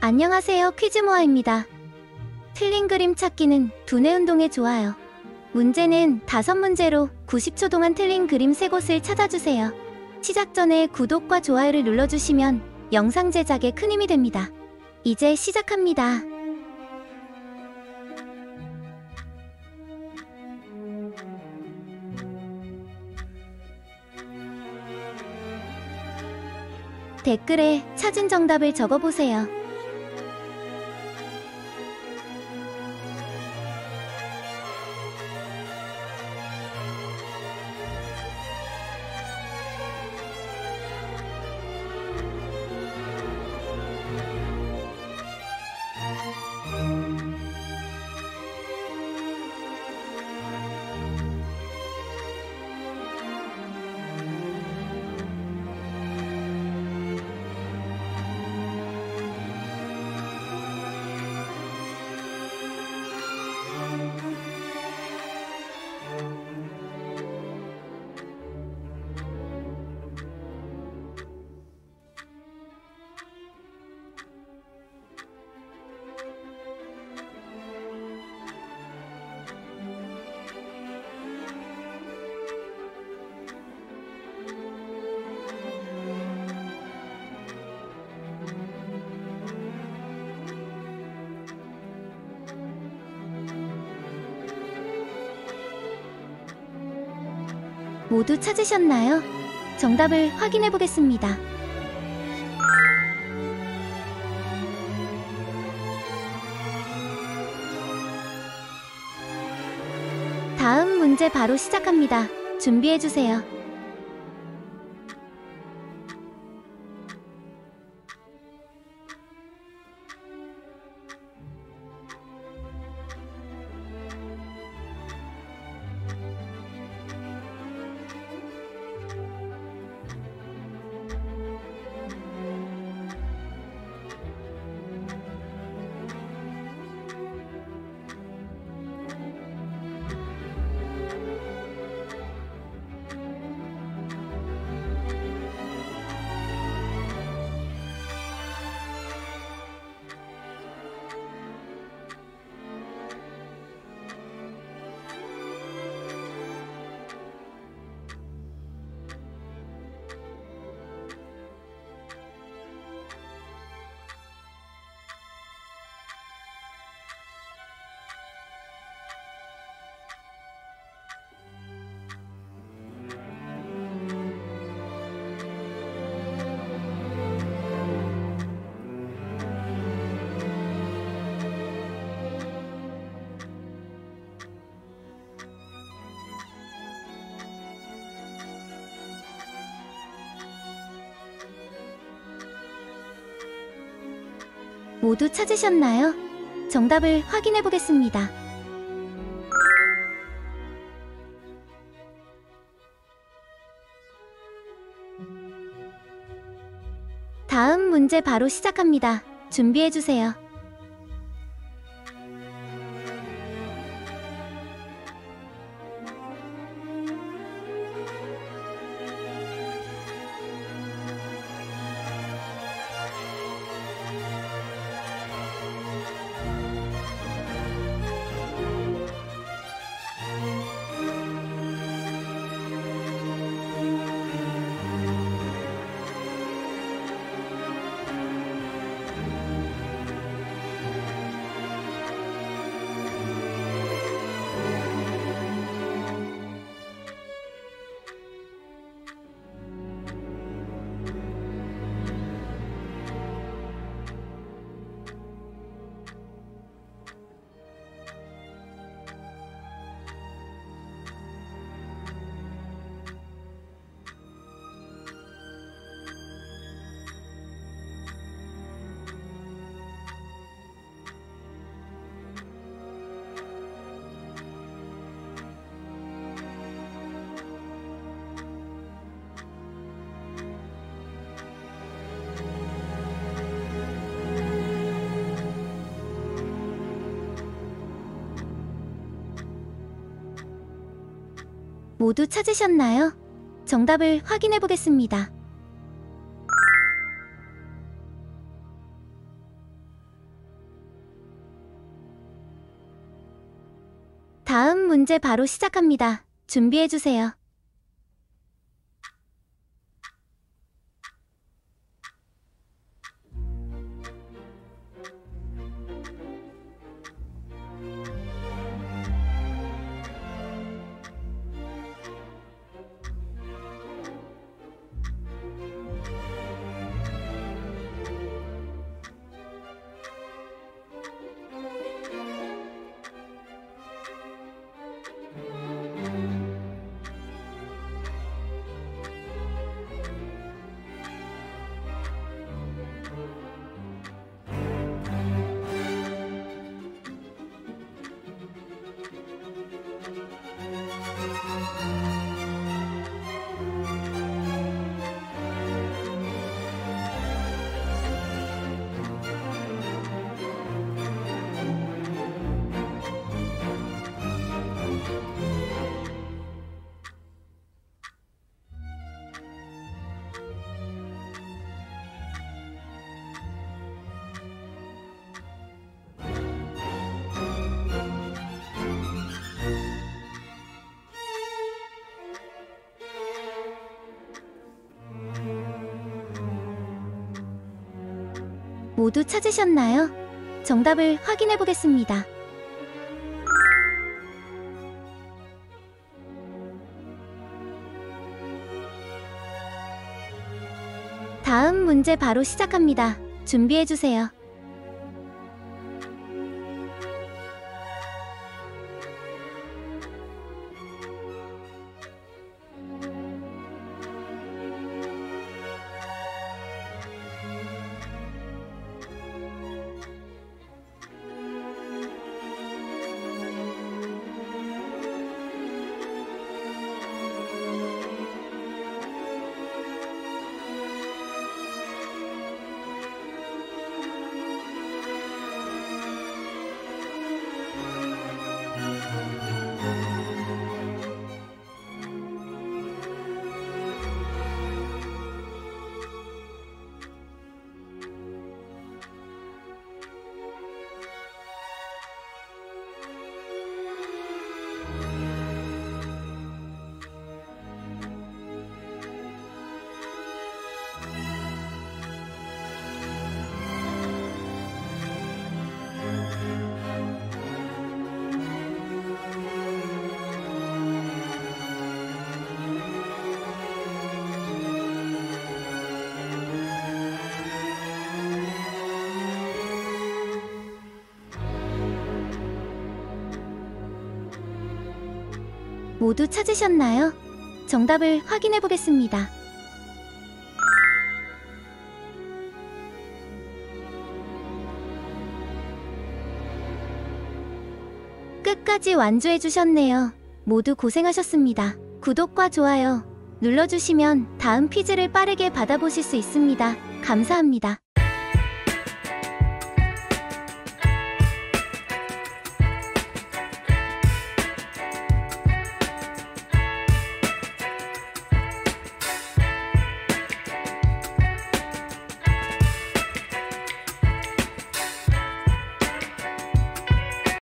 안녕하세요 퀴즈모아입니다. 틀린 그림 찾기는 두뇌 운동에 좋아요. 문제는 다섯 문제로 90초 동안 틀린 그림 세 곳을 찾아주세요. 시작 전에 구독과 좋아요를 눌러주시면 영상 제작에 큰 힘이 됩니다. 이제 시작합니다. 댓글에 찾은 정답을 적어보세요. Música 모두 찾으셨나요? 정답을 확인해 보겠습니다. 다음 문제 바로 시작합니다. 준비해 주세요. 모두 찾으셨나요? 정답을 확인해 보겠습니다. 다음 문제 바로 시작합니다. 준비해 주세요. 모두 찾으셨나요? 정답을 확인해 보겠습니다. 다음 문제 바로 시작합니다. 준비해 주세요. 모두 찾으셨나요? 정답을 확인해 보겠습니다. 다음 문제 바로 시작합니다. 준비해 주세요. 모두 찾으셨나요? 정답을 확인해 보겠습니다. 끝까지 완주해 주셨네요. 모두 고생하셨습니다. 구독과 좋아요 눌러주시면 다음 퀴즈를 빠르게 받아보실 수 있습니다. 감사합니다.